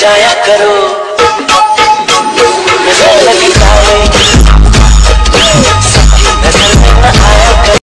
जाया करो।